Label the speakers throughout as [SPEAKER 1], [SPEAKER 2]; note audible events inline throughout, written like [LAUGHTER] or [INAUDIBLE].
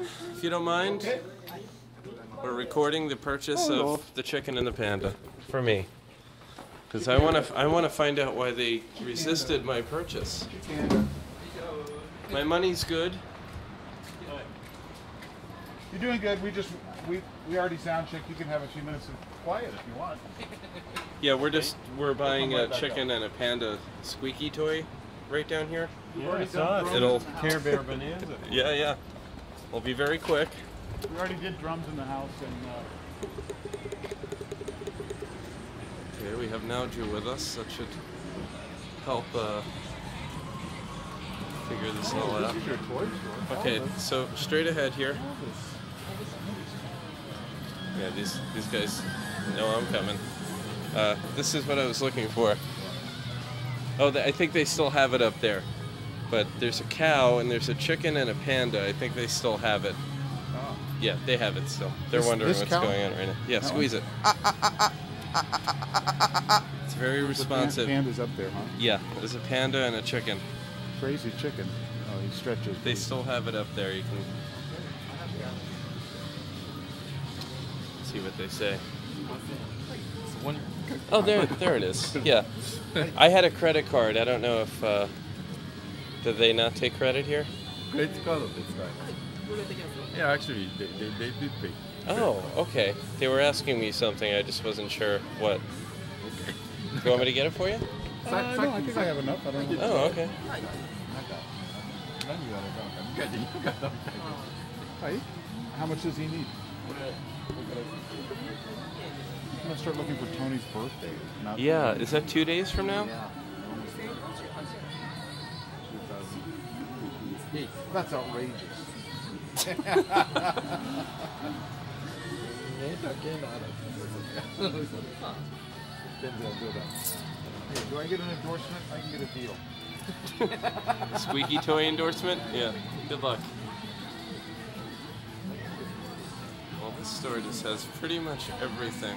[SPEAKER 1] if you don't mind, we're recording the purchase of the chicken and the panda for me. Because I want to, I want to find out why they resisted my purchase. My money's good.
[SPEAKER 2] You're doing good. We just we we already sound checked. You can have a few minutes of quiet if you want.
[SPEAKER 1] Yeah, we're just we're buying a chicken and a panda squeaky toy right down here.
[SPEAKER 2] We've
[SPEAKER 3] Yeah,
[SPEAKER 2] already
[SPEAKER 3] I saw it.
[SPEAKER 2] drums
[SPEAKER 1] It'll-
[SPEAKER 2] in the house.
[SPEAKER 3] Care Bear Bonanza.
[SPEAKER 1] Yeah, yeah. We'll be very quick.
[SPEAKER 2] We already did drums in the house and. Uh,
[SPEAKER 1] Okay, we have Nowju with us. That should help uh, figure this all out.
[SPEAKER 2] this is your.
[SPEAKER 1] Okay, so straight ahead here. Yeah, these these guys know I'm coming. Uh, this is what I was looking for. Oh, I think they still have it up there. But there's a cow and there's a chicken and a panda. I think they still have it.
[SPEAKER 2] Oh.
[SPEAKER 1] Yeah, they have it still. They're
[SPEAKER 2] This-
[SPEAKER 1] wondering
[SPEAKER 2] this
[SPEAKER 1] what's
[SPEAKER 2] cow?
[SPEAKER 1] going on right now. Yeah,
[SPEAKER 2] That
[SPEAKER 1] squeeze it. It's very
[SPEAKER 2] The
[SPEAKER 1] responsive.
[SPEAKER 2] pan- panda's up there, huh?
[SPEAKER 1] Yeah, there's a panda and a chicken.
[SPEAKER 2] Crazy chicken. Oh, he stretches.
[SPEAKER 1] They still have it up there. You can see what they say. Oh, there, there it is. Yeah, [LAUGHS] I had a credit card. I don't know if uh, did they not take credit here?
[SPEAKER 3] It's called it's fine. Yeah, actually, they, they, they did pay.
[SPEAKER 1] Oh, okay. They were asking me something. I just wasn't sure what. Okay. Do you want me to get it for you?
[SPEAKER 2] Uh, uh, no, I think I have enough. I don't oh, know.
[SPEAKER 1] Oh, okay.
[SPEAKER 2] Hi. How much does he need? I'm gonna start looking for Tony's birthday.
[SPEAKER 1] yeah, is that two days from now? Yeah.
[SPEAKER 2] That's outrageous. Do I get an endorsement? I can get a deal. [LAUGHS]
[SPEAKER 1] Squeaky toy endorsement? Yeah. Good luck. Well, this store just has pretty much everything.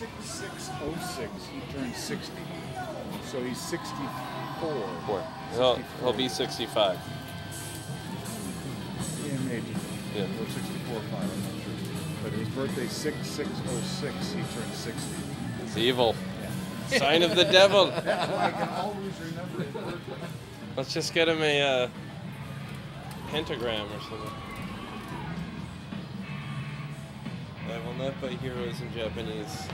[SPEAKER 2] 6606, he turned 60. So he's 64.
[SPEAKER 1] four. He'll, he'll be 65.
[SPEAKER 2] Yeah, maybe.
[SPEAKER 1] Yeah.
[SPEAKER 2] Or 64 5, I'm not sure. But his birthday 6606, he turned 60.
[SPEAKER 1] It's evil. Sign of the devil. [LAUGHS]
[SPEAKER 2] That's why I can always remember his birthday.
[SPEAKER 1] Let's just get him a uh, pentagram or something. I will not buy heroes in Japanese.